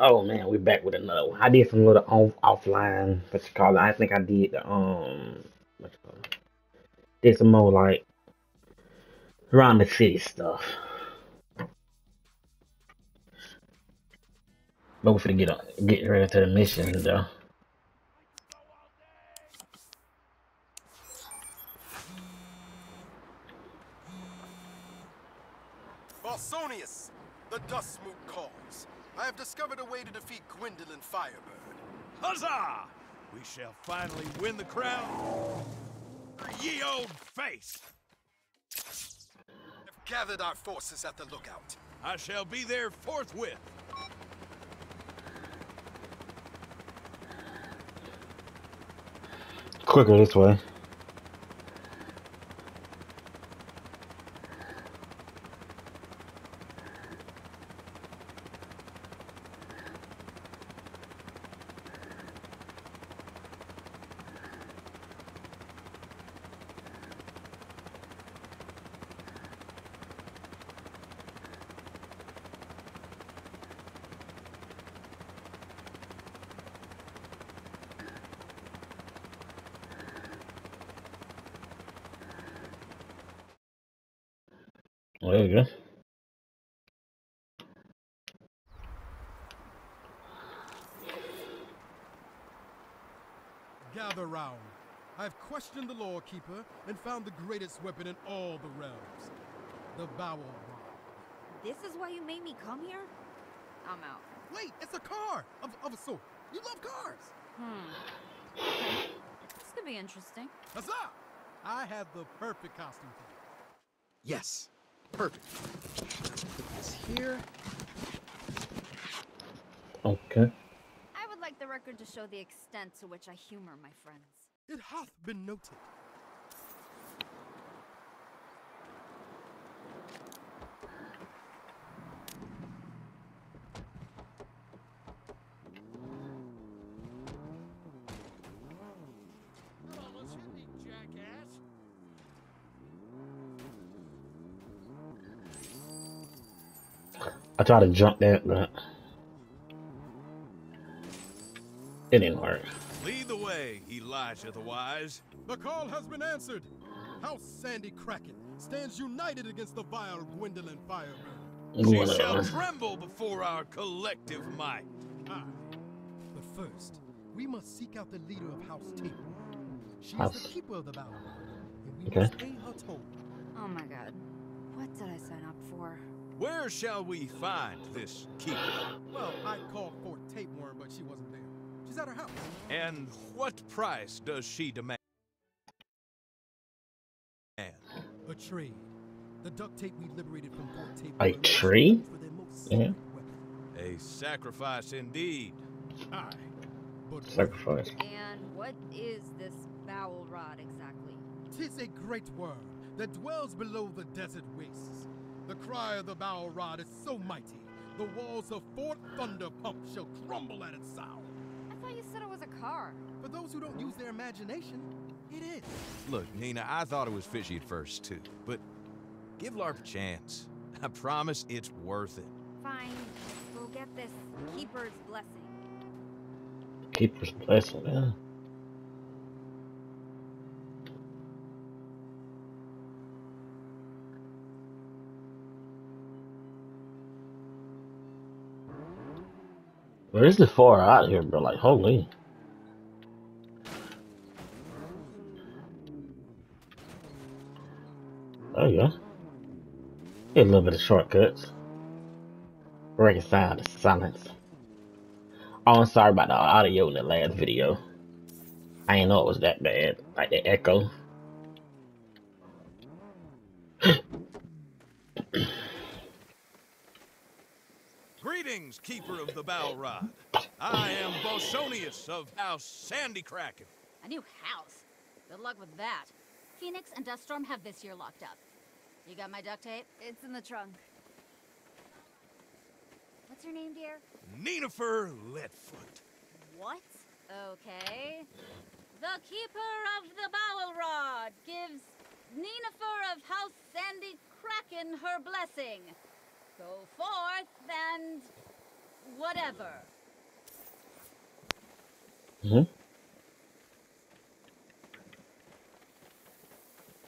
Oh man, we're back with another one. I did some little off offline, what you call it? I think I did the um, what you call it? Did some more like around the city stuff. But we finna get on, get ready to the mission though. Balsonius, the Dust Moot calls. I have discovered a way to defeat Gwendolyn Firebird. Huzzah! We shall finally win the crown. Ye old face! I've gathered our forces at the lookout. I shall be there forthwith. Quicker this way. There we go. Gather round. I've questioned the Lore Keeper and found the greatest weapon in all the realms. The Bowel Rod. This is why you made me come here? I'm out. Wait, it's a car! Of, of a sort. You love cars! Hmm. Okay. This could be interesting. Huzzah! I have the perfect costume for you. Yes. Perfect. Put this here. Okay. I would like the record to show the extent to which I humor my friends. It hath been noted. I tried to jump that, but it didn't work. Lead the way, Elijah the Wise. The call has been answered. House Sandy Kraken stands united against the vile Gwendolyn Firebird. She shall tremble before our collective might. Aye. But first, we must seek out the leader of House Taper. She is the keeper of the Bower, and we Okay. must obey her toll. Oh my god. What did I sign up for? Where shall we find this keeper? Well, I called Fort Tapeworm, but she wasn't there. She's at her house. And what price does she demand? A trade. The duct tape we liberated from Fort Tapeworm. A was tree? For their most Yeah. A sacrifice indeed. Aye. But Sacrifice. And what is this bowel rod exactly? Tis a great worm that dwells below the desert wastes. The cry of the bow rod is so mighty, the walls of Fort Thunder Pump shall crumble at its sound. I thought you said it was a car. For those who don't use their imagination, it is. Look, Neenah, I thought it was fishy at first, too. But give LARP a chance. I promise it's worth it. Fine. We'll get this keeper's blessing. Keeper's blessing, yeah. Where is the far out here, bro? Like, holy. There you go. Get a little bit of shortcuts. Reconcile the silence. Oh, I'm sorry about the audio in the last video. I didn't know it was that bad. Like the echo. Greetings, keeper of the Balrod. I am Bosonius of House Sandy Kraken. A new house. Good luck with that. Phoenix and Duststorm have this year locked up. You got my duct tape? It's in the trunk. What's your name, dear? Ninefer Leadfoot. What? Okay. The Keeper of the Bowel Rod gives Ninefer of House Sandy Kraken her blessing. Go forth and whatever. hmm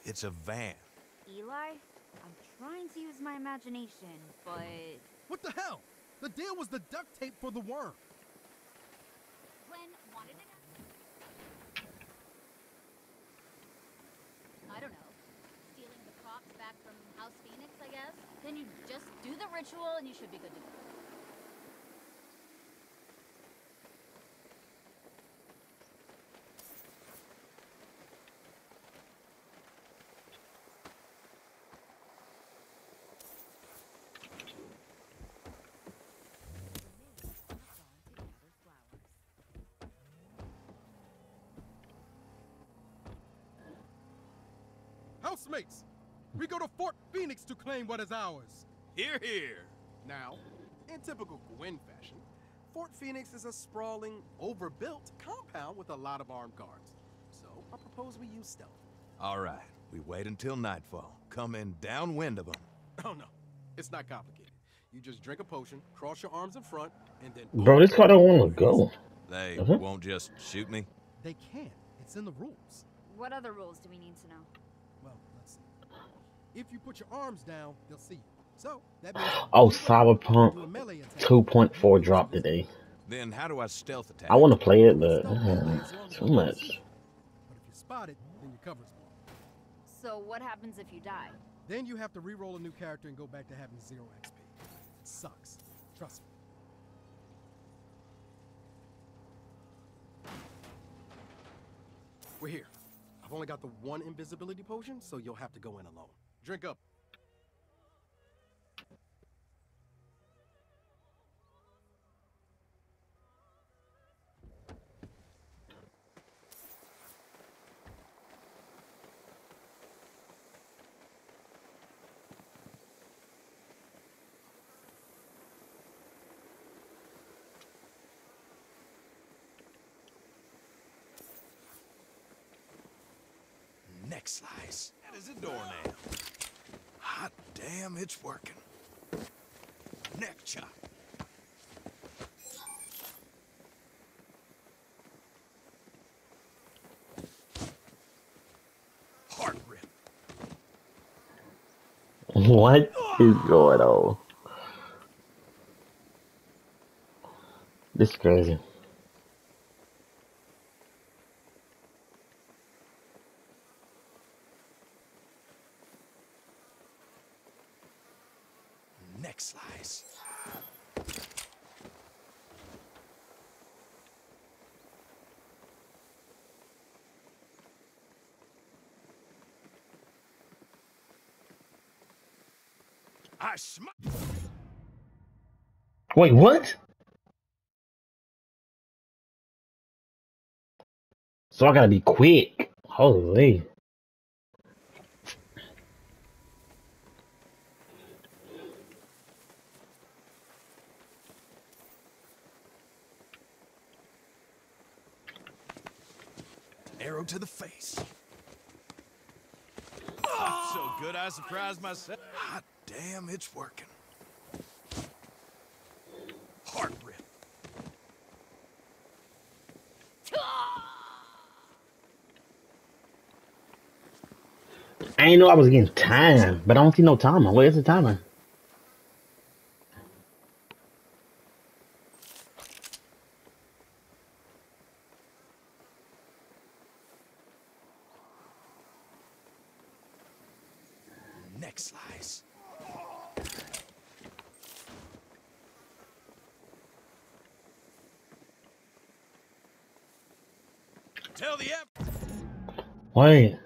It's a van. Eli, I'm trying to use my imagination, but What the hell? The deal was the duct tape for the worm. When wanted it? I don't know. Stealing the props back from House Phoenix, I guess? Then you just do the ritual and you should be good to go. Housemates, we go to Fort Phoenix to claim what is ours. Here, here. Now, in typical Gwen fashion, Fort Phoenix is a sprawling, overbuilt compound with a lot of armed guards. So I propose we use stealth. All right. We wait until nightfall. Come in downwind of them. Oh no, it's not complicated. You just drink a potion, cross your arms in front, and then. Bro, this car don't want to go. They Uh-huh. won't just shoot me. They can. It's in the rules. what other rules do we need to know? Well, let's see. If you put your arms down, they'll see you. So that means. Oh, Cyberpunk do a melee attack. 2.4 drop today. Then how do I stealth attack? I want to play it, but Stealth uh, melee as long as too much. But if you're spotted, then your cover's blown. So what happens if you die? Then you have to re-roll a new character and go back to having zero XP. It sucks. Trust me. We're here. I've only got the one invisibility potion, so you'll have to go in alone. Drink up. Damn, it's working. Neck chop. Heart rip. What is going on? This is crazy. Neck slice. I sm- Wait, what? So I gotta be quick. Holy. arrow to the face. Ah, so good I surprised myself. Hot damn, it's working. Heart rip. I didn't know I was getting time, but I don't see no timer. Where's the timer? Neck slice. Tell the. Wait.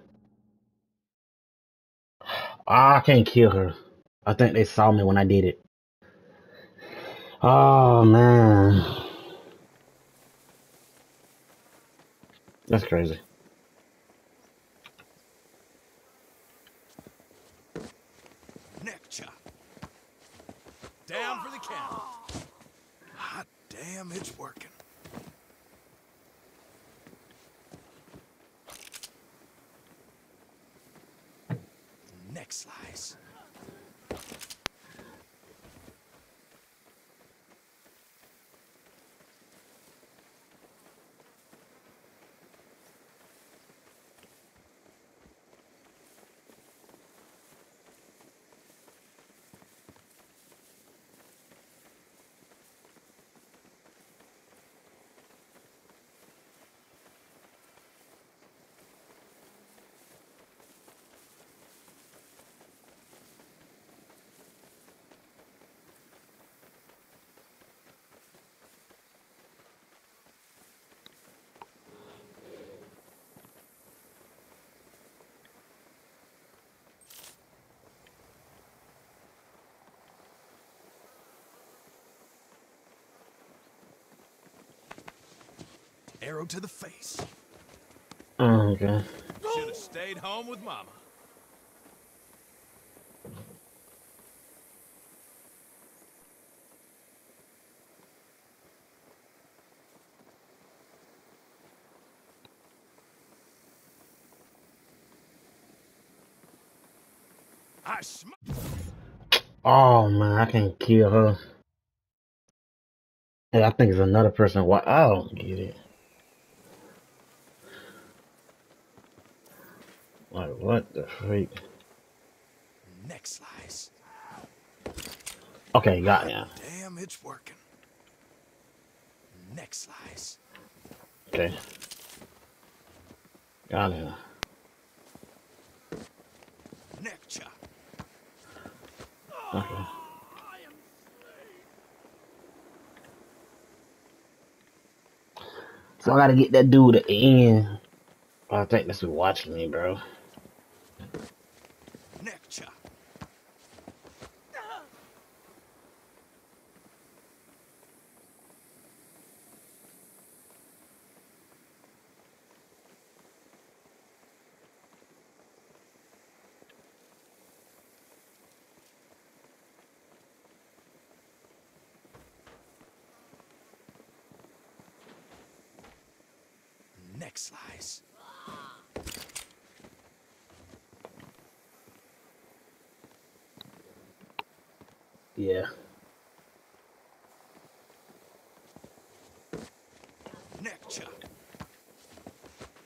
Ah, I can't kill her. I think they saw me when I did it. Oh man. That's crazy. Neck chop. Down for the count. Hot damn, it's working. Neck slice. Arrow to the face. Oh, okay. Should have stayed home with Mama. I sm- Oh man, I can't kill her. And I think it's another person. Why? I don't get it. Like what the freak? Next slice. Okay, got ya. Damn, it's working. Next slice. Okay, got ya. Neck chop. Okay. Oh, so I gotta get that dude at the end. I think this is watching me, bro. Neck chop. Neck slice. Yeah. Neck chop.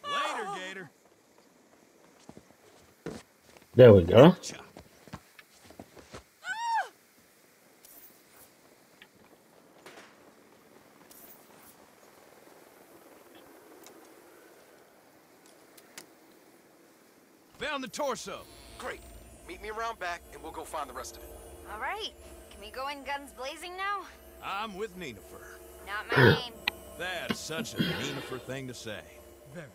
Later, Gator. There we go. Chop. Found the torso. Great. Meet me around back, and we'll go find the rest of it. All right. Can we go in guns blazing now? I'm with Ninifer. Not my name. That's such a Ninifer thing to say. Verily.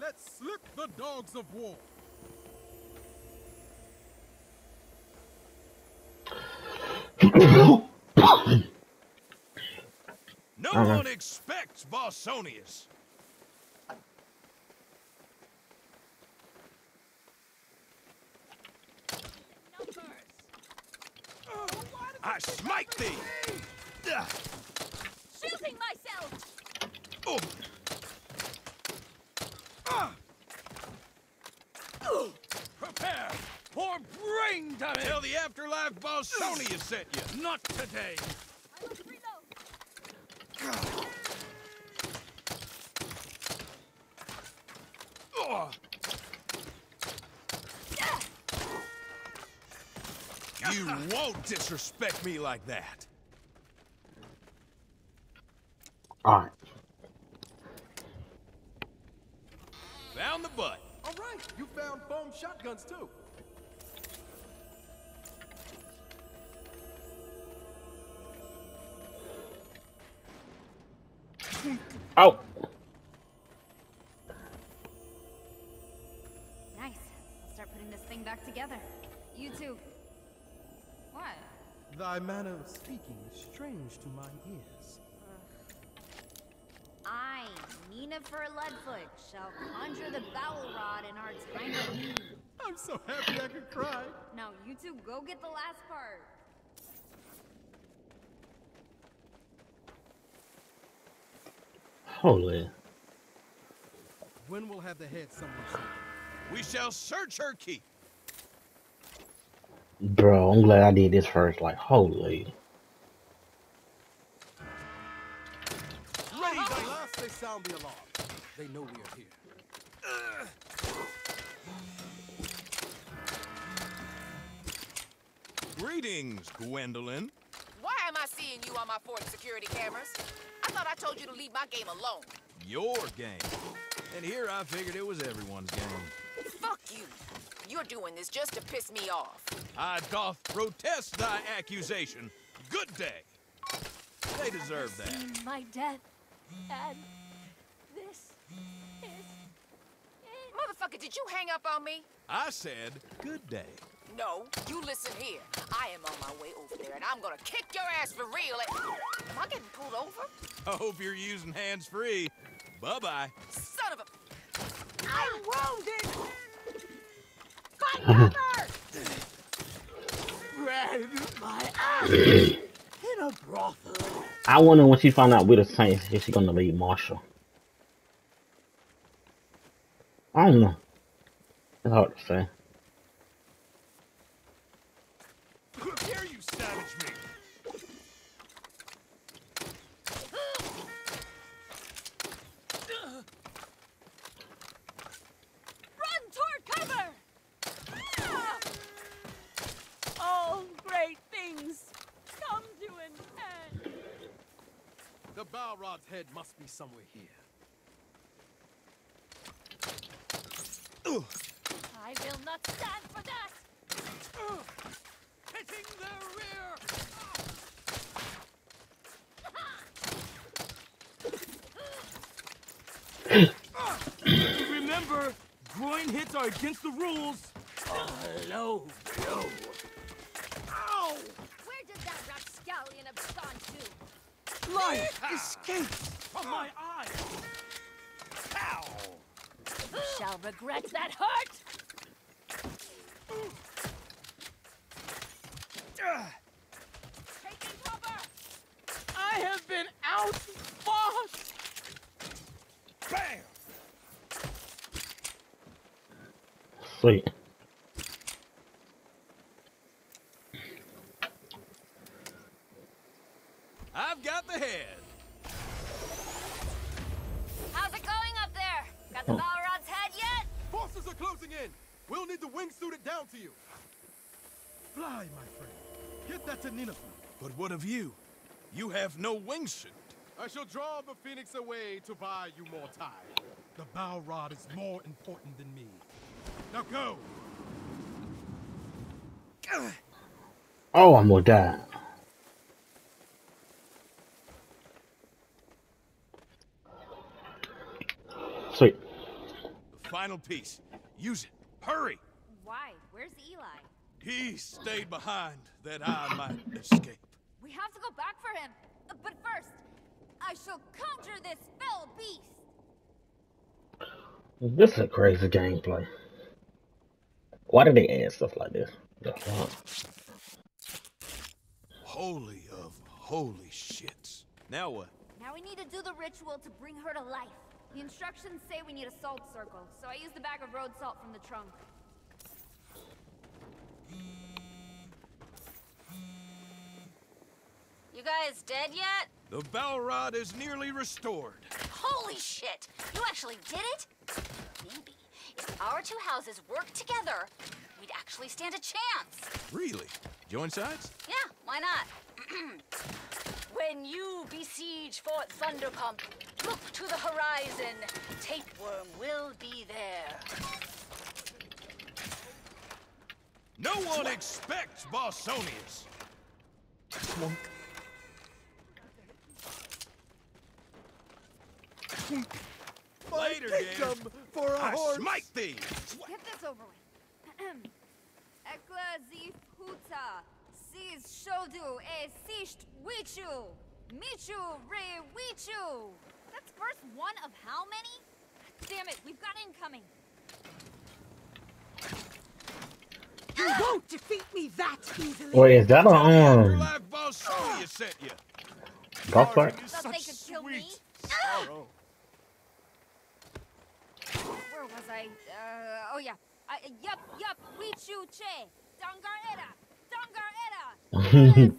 Let's slip the dogs of war. No Uh-huh. one expects Bosonius. I smite thee! Shooting myself! oh. Ah. Prepare for brain damage! Tell the afterlife Bosonius sent you. Not today. I reload. You won't disrespect me like that. All right. Found the butt. All right, you found foam shotguns too. Oh. Nice. I'll start putting this thing back together. You too. What? Thy manner of speaking is strange to my ears. I, Ninifer Leadfoot, shall conjure the bowel rod in our time of need. I'm so happy I could cry. Now, you two go get the last part. Holy. When we'll have the head somewhere. We shall search her keep. Bro, I'm glad I did this first. Like, holy. Ready the last they sound the alarm. They know we are here. Greetings, Gwendolyn. Why am I seeing you on my fort security cameras? I thought I told you to leave my game alone. Your game. And here I figured it was everyone's game. Fuck you. You're doing this just to piss me off. I doth protest thy accusation. Good day. They deserve that. My death, and this is it. Motherfucker, did you hang up on me? I said good day. No, you listen here. I am on my way over there, and I'm gonna kick your ass for real. And... Am I getting pulled over? I hope you're using hands free. Bye-bye. Son of a... I'm ah! wounded! Find cover! Red my ass in a brothel. I wonder when she find out we're the Saints, is she gonna leave Marshall? I don't know. It's hard to say. How dare you savage me? Run toward cover! Ah! All great things come to an end. The Balrod's head must be somewhere here. I will not stand for that! Hitting their rear! Remember, groin hits are against the rules. Low. Ow! Where did that rapscallion have gone to? Life escapes from my eyes. Ow! You shall regret that hurt! Taking cover. I have been outbossed. Bam! Sweet. I've got the head. How's it going up there? Got the oh. Balrod's head yet? Forces are closing in. We'll need to wingsuit it down to you. Fly, my friend. Get that to Nineveh. But what of you? You have no wingsuit. I shall draw the phoenix away to buy you more time. The bow rod is more important than me. Now go! Oh, I'm gonna die. Sweet. The final piece. Use it. Hurry! Why? Where's Eli? He stayed behind that I might escape. We have to go back for him. Uh, But first, I shall conjure this fell beast. This is a crazy gameplay. Why did they add stuff like this? The fuck? Holy of holy shits. Now what? Now we need to do the ritual to bring her to life. The instructions say we need a salt circle, so I used a bag of road salt from the trunk. You guys dead yet? The bell rod is nearly restored. Holy shit! You actually did it? Maybe if our two houses worked together, we'd actually stand a chance. Really? Join sides? Yeah, why not? when you besiege Fort Thunderpump, look to the horizon. Tapeworm will be there. No one expects Bosonius. Later, Kingdom Dave. for a I horse. smite thee. Get this over with. Ekla zi huta, sis shodu e sisht wichu, michu re wichu. That's verse one of how many? Damn it, we've got incoming. You won't defeat me that easily. Wait, is that a um Afterlife Bosonius sent you. golf cart? Thought they could kill me. Sweet Sorrow. Where was I? Uh, oh yeah. I, yup, yup, wichu che, dangar era, dangar era.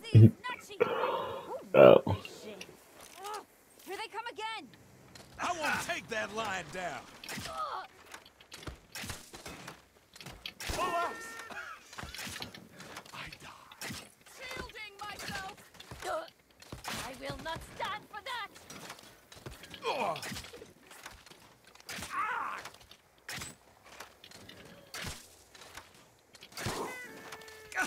Sis nachi. Who wrote Oh. this shit? Ugh, Here they come again. I won't take that line down. Alas! I die. Shielding myself. I will not stand for that.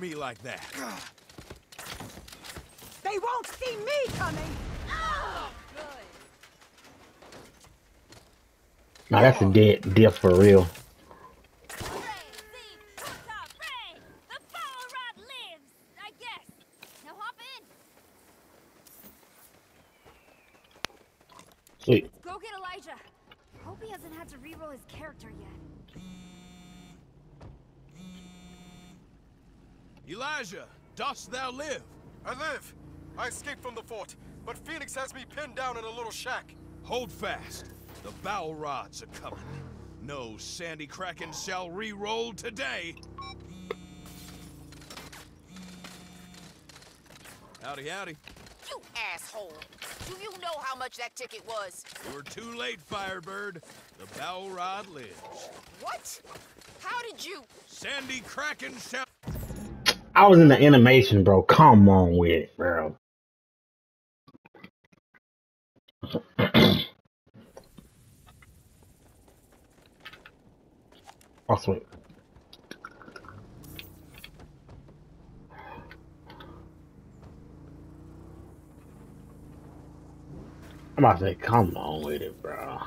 me like that. They won't see me coming! Good. Now that's a dead death for real. Re, zim, huta, re. The power rod lives, I guess. Now hop in. Sweet. Go get Elijah. Hope he hasn't had to reroll his character yet. Elijah, dost thou live? I live. I escaped from the fort, but Phoenix has me pinned down in a little shack. Hold fast. The bow rods are coming. No Sandy Kraken shall re-roll today. Howdy, howdy. You asshole. Do you know how much that ticket was? You're too late, Firebird. The bow rod lives. What? How did you? Sandy Kraken shall... I was in the animation, bro. Come on with it, bro. Oh, sweet. I'm about to say, come on with it, bro.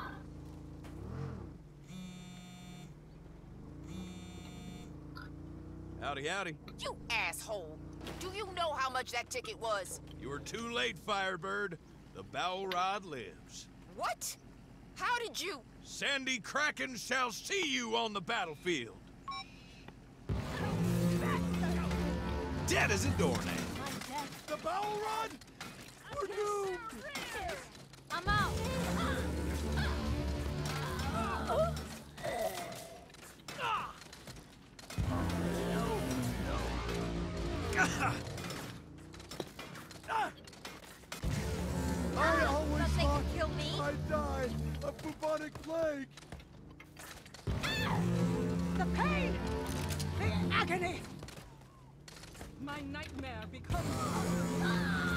Howdy, howdy. You asshole. Do you know how much that ticket was? You were too late, Firebird. The bow rod lives. What? How did you? Sandy Kraken shall see you on the battlefield. Dead as a doornail. The bowel rod? We're doomed. I'm out. I ah! bubonic plague. The pain! The agony! My nightmare becomes...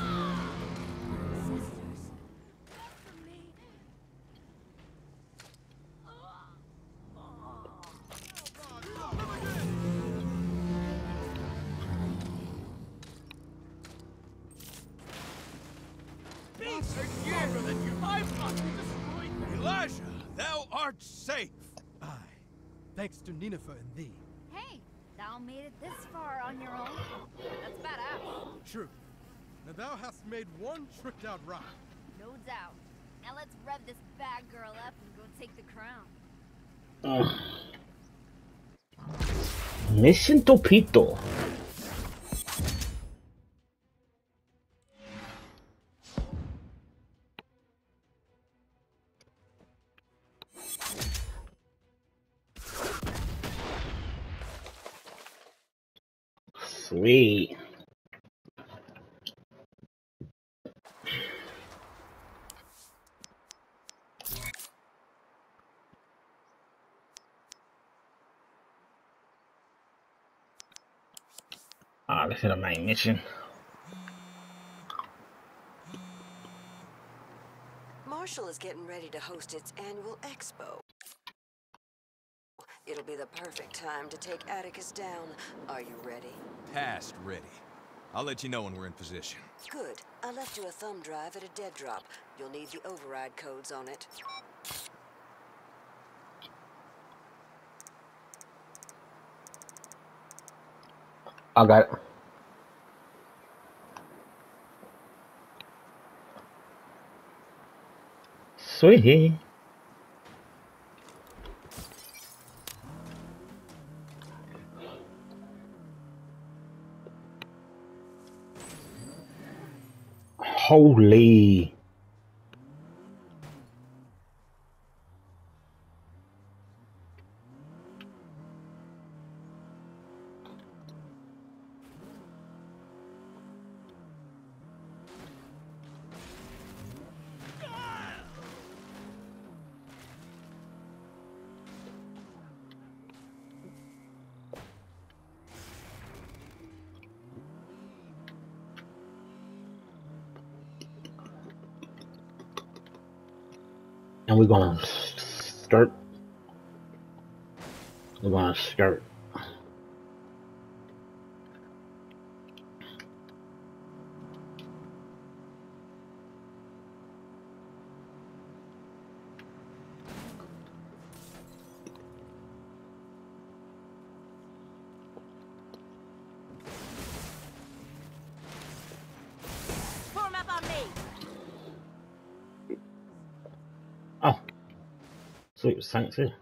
Thanks to Nineveh and thee. Hey, thou made it this far on your own. That's badass. True. Now thou hast made one tricked out rock. No doubt. Now let's rev this bad girl up and go take the crown. Mission Topito. Sweet. Ah, this is the main mission. Marshall is getting ready to host its annual expo. It'll be the perfect time to take Atticus down. Are you ready? Past ready. I'll let you know when we're in position. Good. I left you a thumb drive at a dead drop. You'll need the override codes on it. I got it. Sweet. Holy. And we're gonna start. We're gonna skirt. Form Here.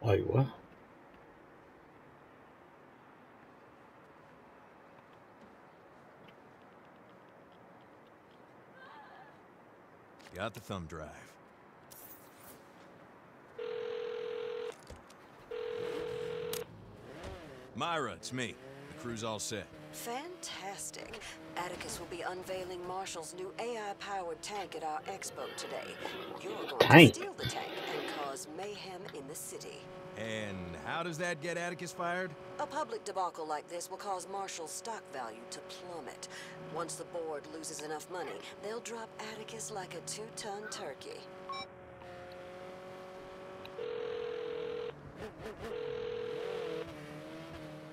Wait, what? Got the thumb drive. Myra, it's me. The crew's all set. Fantastic. Atticus will be unveiling Marshall's new AI-powered tank at our expo today. You're going Tank? to steal the tank and cause mayhem in the city. And how does that get Atticus fired? A public debacle like this will cause Marshall's stock value to plummet. Once the board loses enough money, they'll drop Atticus like a two-ton turkey.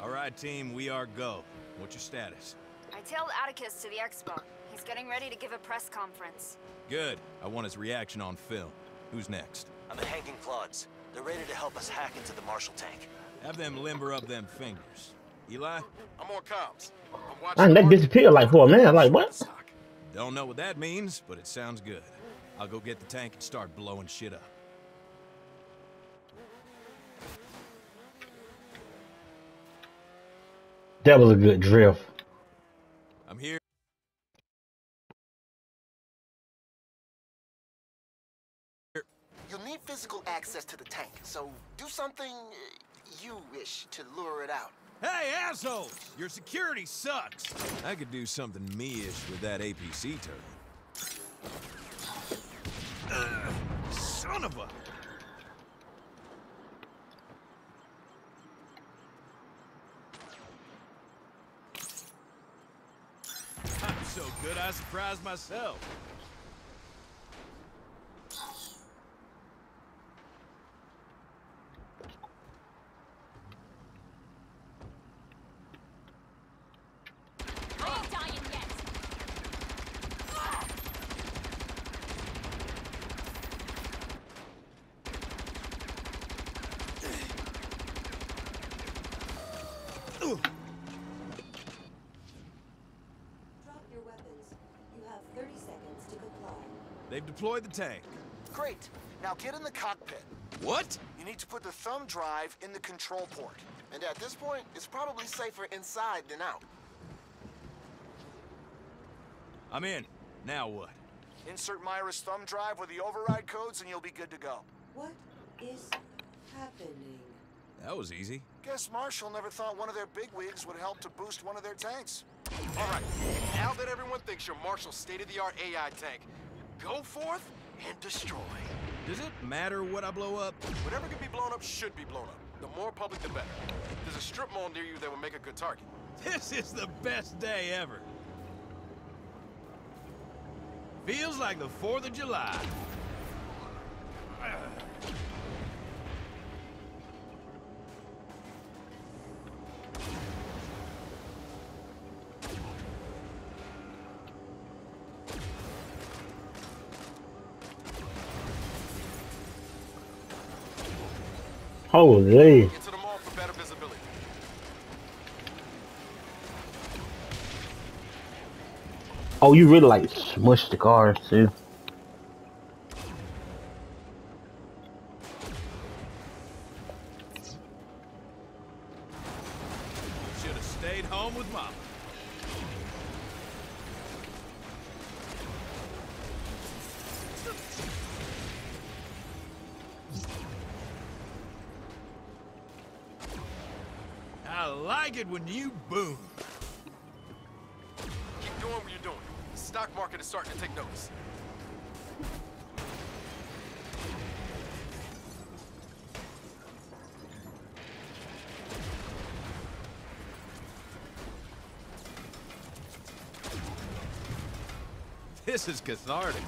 All right, team, we are go. What's your status? I tailed Atticus to the expo. He's getting ready to give a press conference. Good. I want his reaction on film. Who's next? I'm at Hanging Clods. They're ready to help us hack into the Marshall tank. Have them limber up them fingers. Eli? I'm on comms. I'm watching Man, that market disappeared like for a minute. Like, what? Don't know what that means, but it sounds good. I'll go get the tank and start blowing shit up. That was a good drift. I'm here. You'll need physical access to the tank, so do something uh, you wish to lure it out. Hey, assholes! Your security sucks! I could do something me-ish with that APC turret. Ugh, son of a... I'm so good I surprised myself. I ain't dying yet. Drop your weapons. You have 30 seconds to comply. They've the tank. Great. Now get in the cockpit. What? You need to put the thumb drive in the control port. And at this point, it's probably safer inside than out. I'm in. Now what? Insert Myra's thumb drive with the override codes and you'll be good to go. What is happening? That was easy. Guess Marshall never thought one of their bigwigs would help to boost one of their tanks. All right, now that everyone thinks you're Marshall's state-of-the-art AI tank, go forth and destroy. Does it matter what I blow up? Whatever can be blown up should be blown up. The more public, the better. There's a strip mall near you that would make a good target. This is the best day ever. Feels like the 4th of July. Holy. Oh, you really like smush the cars too. This is cathartic.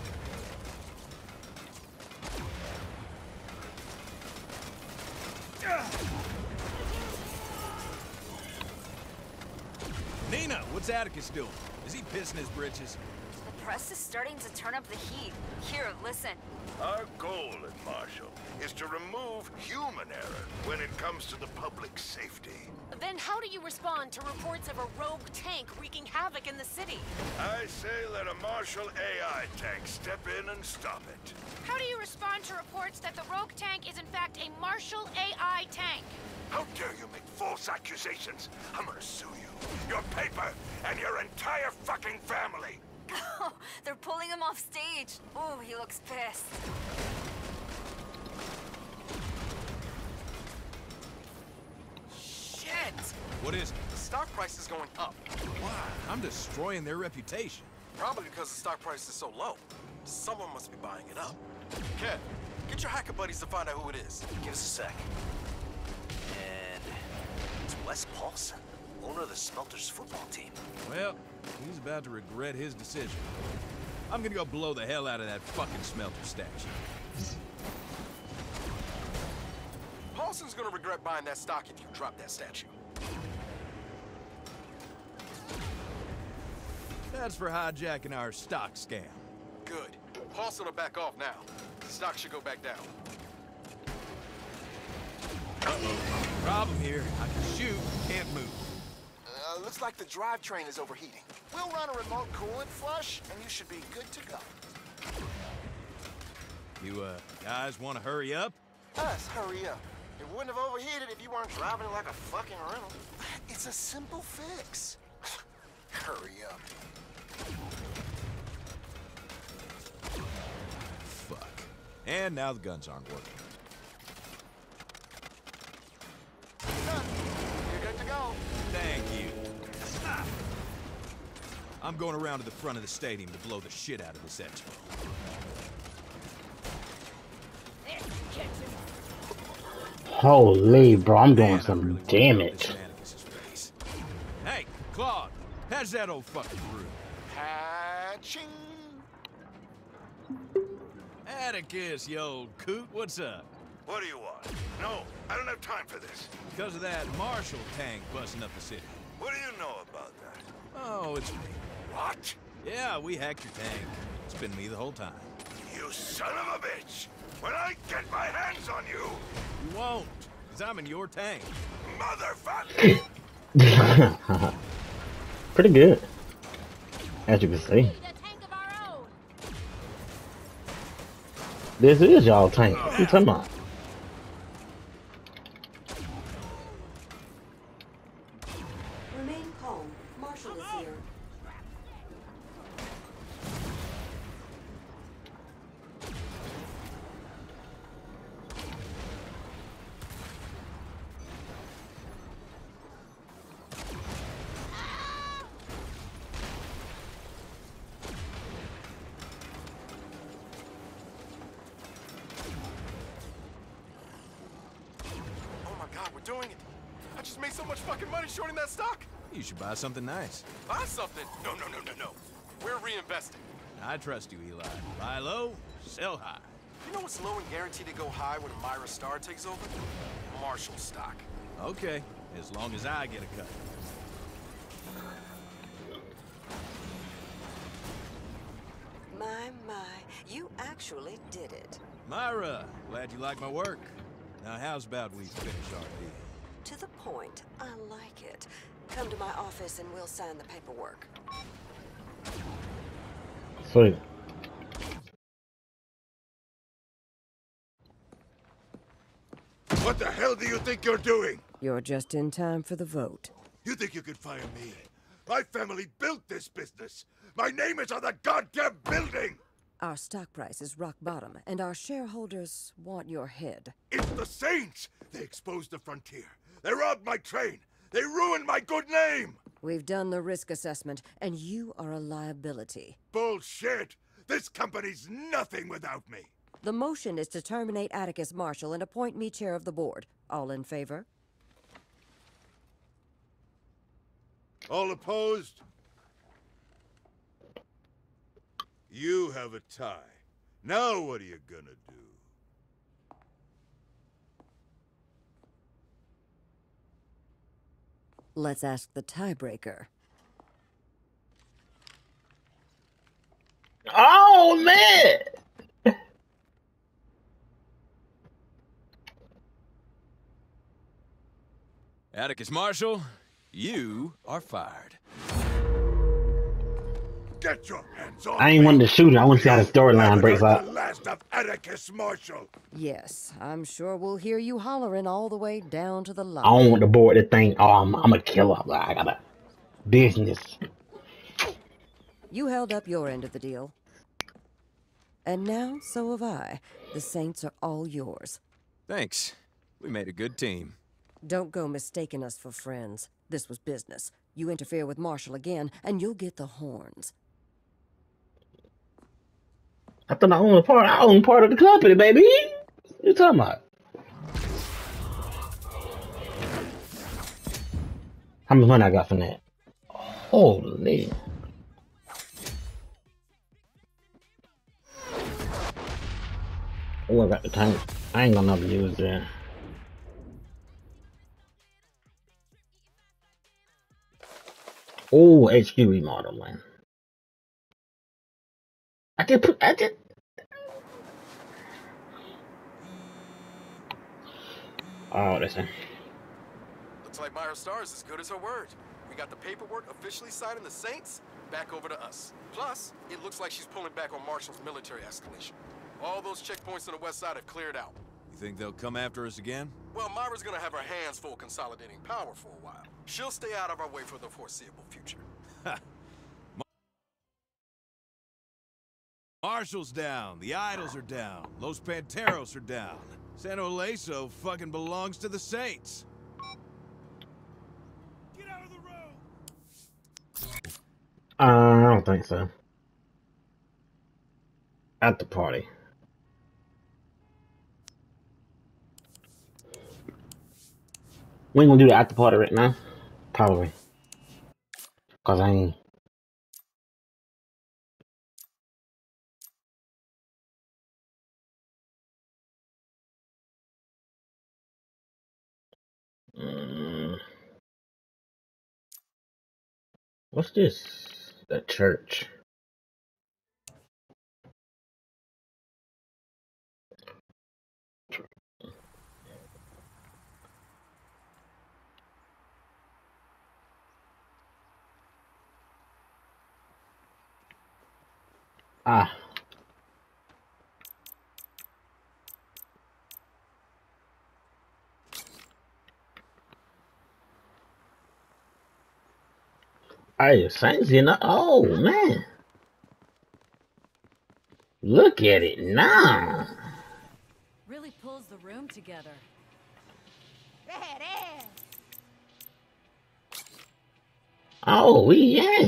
Neenah, what's Atticus doing? Is he pissing his britches? The press is starting to turn up the heat. Here, listen. Our goal at Marshall is to remove human error when it comes to the public's safety. Then how do you respond to reports of a rogue tank wreaking havoc in the city? I say let a Marshall AI tank step in and stop it. How do you respond to reports that the rogue tank is in fact a Marshall AI tank? How dare you make false accusations? I'm gonna sue you, your paper, and your entire fucking family. Oh, they're pulling him off stage. Oh, he looks pissed. What is it? The stock price is going up. Why? I'm destroying their reputation. Probably because the stock price is so low. Someone must be buying it up. Kev, get your hacker buddies to find out who it is. Give us a sec. And it's Wes Paulson, owner of the Smelters football team. Well, he's about to regret his decision. I'm gonna go blow the hell out of that fucking smelter statue. Paulson's gonna regret buying that stock if you drop that statue. That's for hijacking our stock scam. Good. Paulson will back off now. Stock should go back down. Problem here, I can shoot, can't move. Uh, looks like the drivetrain is overheating. We'll run a remote coolant flush, and you should be good to go. You, uh, guys wanna hurry up? Us, hurry up. It wouldn't have overheated if you weren't driving it like a fucking rental. It's a simple fix. hurry up. Fuck. And now the guns aren't working. You're good to go. Thank you. I'm going around to the front of the stadium to blow the shit out of this expo. Holy, bro, I'm doing some damage. Hey, Claude, patch that old fucking through. Patching. Atticus, you old coot, what's up? What do you want? No, I don't have time for this. Because of that Marshall tank busting up the city. What do you know about that? Oh, it's me. What? Yeah, we hacked your tank. It's been me the whole time. You son of a bitch! When I get my hands on you, You won't, because I'm in your tank. motherfucker! Pretty good. As you can see. This is y'all tank. What you talking about? Remain calm. Marshall is here. Oh my god, we're doing it. I just made so much fucking money shorting that stock. You should buy something nice. Buy something. No, no, no, no, no. We're reinvesting. I trust you, Eli. Buy low, sell high. You know what's low and guaranteed to go high when Myra Star takes over? Marshall stock. Okay, as long as I get a cut. My, my, you actually did it. Myra, glad you like my work. Now, how's about we finish our deal? To the point. I like it. Come to my office and we'll sign the paperwork. Sweet. What the hell do you think you're doing? You're just in time for the vote. You think you could fire me? My family built this business. My name is on the goddamn building! Our stock price is rock bottom, and our shareholders want your head. It's the Saints! They exposed the frontier. They robbed my train. They ruined my good name! We've done the risk assessment, and you are a liability. Bullshit! This company's nothing without me. The motion is to terminate Atticus Marshall and appoint me chair of the board. All in favor? All opposed? You have a tie. Now what are you gonna do? Let's ask the tiebreaker. Oh man! Atticus Marshall, you are fired. I ain't wanted to shoot it. I want to see how the storyline breaks The out. last of Atticus Marshall. Yes, I'm sure we'll hear you hollering all the way down to the line. I don't want the board to think, oh, I'm, I'm a killer. Like, I got a business. You held up your end of the deal. And now, so have I. The Saints are all yours. Thanks. We made a good team. Don't go mistaking us for friends. This was business. You interfere with Marshall again, and you'll get the horns. I thought I own a part. I own part of the company, baby. What you talking about? How much money I got from that? Holy. Oh, I got the tank. I ain't gonna use that. Oh, HQ remodel, man. I did put. I did. Oh, listen. Looks like Myra Star is as good as her word. We got the paperwork officially signed, signing the Saints back over to us. Plus, it looks like she's pulling back on Marshall's military escalation. All those checkpoints on the west side have cleared out. You think they'll come after us again? Well, Myra's gonna have her hands full consolidating power for a while. She'll stay out of our way for the foreseeable future. Down. The Idols are down. Los Panteros are down. Santo Ileso fucking belongs to the Saints. Uh, I don't think so. At the party. We ain't gonna do at the after party right now. Probably. Cause I ain't. What's this? The church. Ah. Hey, Saints in the oh man. Look at it now. Really pulls the room together. Oh, we yeah.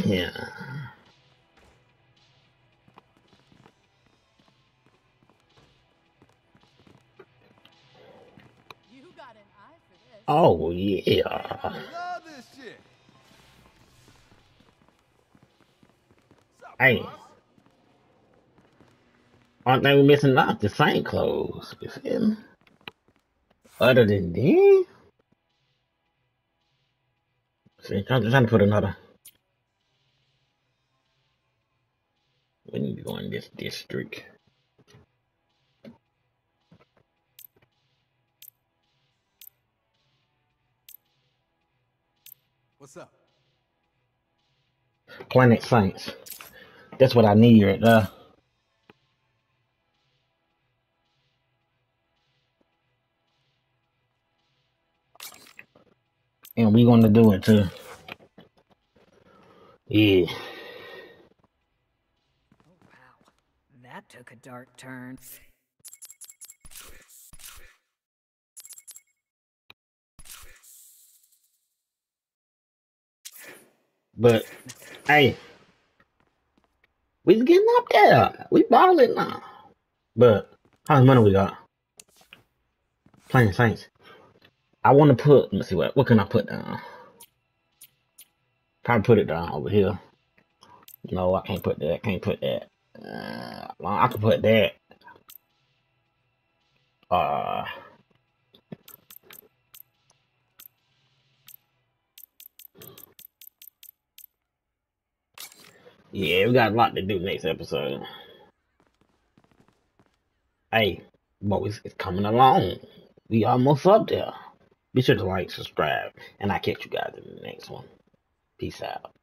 You got an eye for this. Oh yeah. Hey. Aren't they missing out the same clothes? You feel me? Other than that, see, I'm just trying to put another. We need to go in this district. What's up? Planet Saints. That's what I need right there. And we gonna do it too. Yeah. Wow, That took a dark turn. But hey, we getting up there. We balling now. But how much money we got? Planet Saints. I want to put. Let's see what. What can I put down? Probably put it down over here. No, I can't put that. Can't put that. Uh, I can put that. Uh, yeah, we got a lot to do next episode. Hey, boys, it's coming along. We almost up there. Be sure to like, subscribe, and I'll catch you guys in the next one. Peace out.